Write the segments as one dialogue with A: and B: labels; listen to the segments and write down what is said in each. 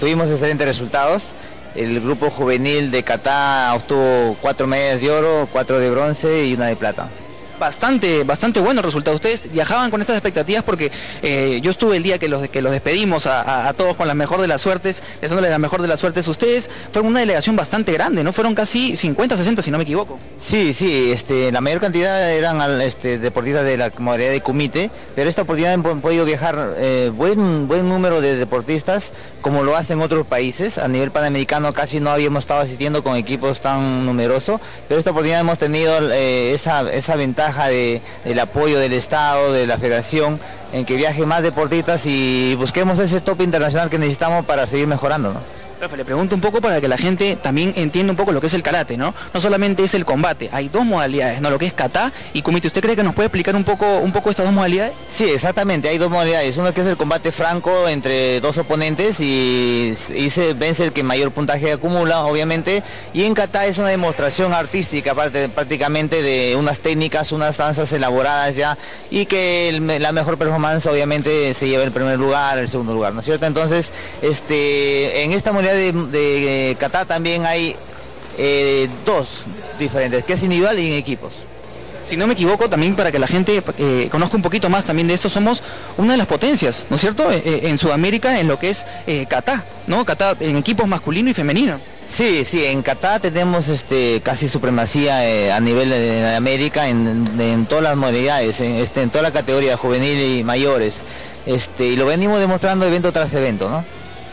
A: tuvimos excelentes resultados. El grupo juvenil de Catá obtuvo cuatro medallas de oro, cuatro de bronce y una de plata
B: bastante, bastante buenos resultados. Ustedes viajaban con estas expectativas porque eh, yo estuve el día que los, que los despedimos a, todos con la mejor de las suertes, deseándole la mejor de las suertes. Ustedes fueron una delegación bastante grande, ¿no? Fueron casi 50, 60, si no me equivoco.
A: Sí, sí, este, la mayor cantidad eran este, deportistas de la modalidad de comité, pero esta oportunidad han podido viajar eh, buen, buen número de deportistas, como lo hacen otros países. A nivel panamericano casi no habíamos estado asistiendo con equipos tan numerosos, pero esta oportunidad hemos tenido eh, esa, esa ventaja de, del apoyo del Estado, de la Federación, en que viajen más deportistas y busquemos ese top internacional que necesitamos para seguir mejorando. ¿no?
B: Rafa, le pregunto un poco para que la gente también entienda un poco lo que es el karate, ¿no? No solamente es el combate, hay dos modalidades, ¿no? Lo que es kata y kumite. ¿Usted cree que nos puede explicar un poco, un poco estas dos modalidades?
A: Sí, exactamente, hay dos modalidades. Uno que es el combate franco entre dos oponentes y, se vence el que mayor puntaje acumula, obviamente. Y en kata es una demostración artística, prácticamente de unas técnicas, unas danzas elaboradas ya y que la mejor performance obviamente se lleva el primer lugar, el segundo lugar, ¿no es cierto? Entonces, este, en esta modalidad de, Qatar también hay eh, dos diferentes, que es individual y en equipos.
B: Si no me equivoco, también para que la gente eh, conozca un poquito más también de esto, somos una de las potencias, ¿no es cierto?, eh, en Sudamérica en lo que es Qatar, ¿no? Qatar en equipos masculino y femenino.
A: Sí, sí, en Qatar tenemos este, casi supremacía a nivel de, América en, todas las modalidades, en, este, en toda la categoría juvenil y mayores. Este, y lo venimos demostrando evento tras evento, ¿no?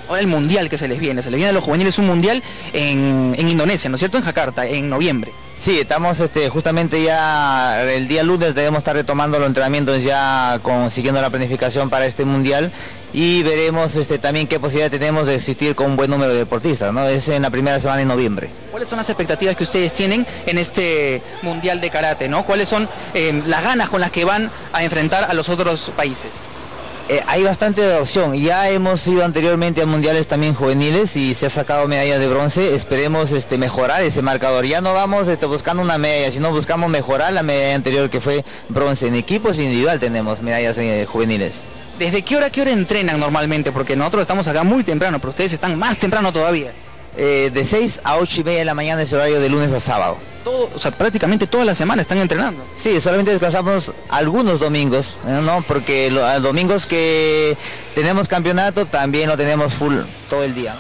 B: Ahora el mundial que se les viene, se les viene a los juveniles un mundial en, Indonesia, ¿no es cierto? En Jakarta, en noviembre.
A: Sí, estamos este, justamente ya el día lunes debemos estar retomando los entrenamientos ya consiguiendo la planificación para este mundial y veremos este, también qué posibilidad tenemos de existir con un buen número de deportistas, ¿no? Es en la primera semana de noviembre.
B: ¿Cuáles son las expectativas que ustedes tienen en este mundial de karate, ¿no? ¿Cuáles son eh, las ganas con las que van a enfrentar a los otros países?
A: Eh, hay bastante opción. Ya hemos ido anteriormente a mundiales también juveniles y se ha sacado medallas de bronce. Esperemos este, mejorar ese marcador. Ya no vamos este, buscando una medalla, sino buscamos mejorar la medalla anterior que fue bronce. En equipos individual tenemos medallas eh, juveniles.
B: ¿Desde qué hora, qué hora entrenan normalmente? Porque nosotros estamos acá muy temprano, pero ustedes están más temprano todavía.
A: Eh, de 6 a 8 y media de la mañana es horario de lunes a sábado.
B: Prácticamente toda la semana están entrenando.
A: Sí, solamente descansamos algunos domingos, ¿eh? ¿no? Porque los domingos que tenemos campeonato también lo tenemos full todo el día.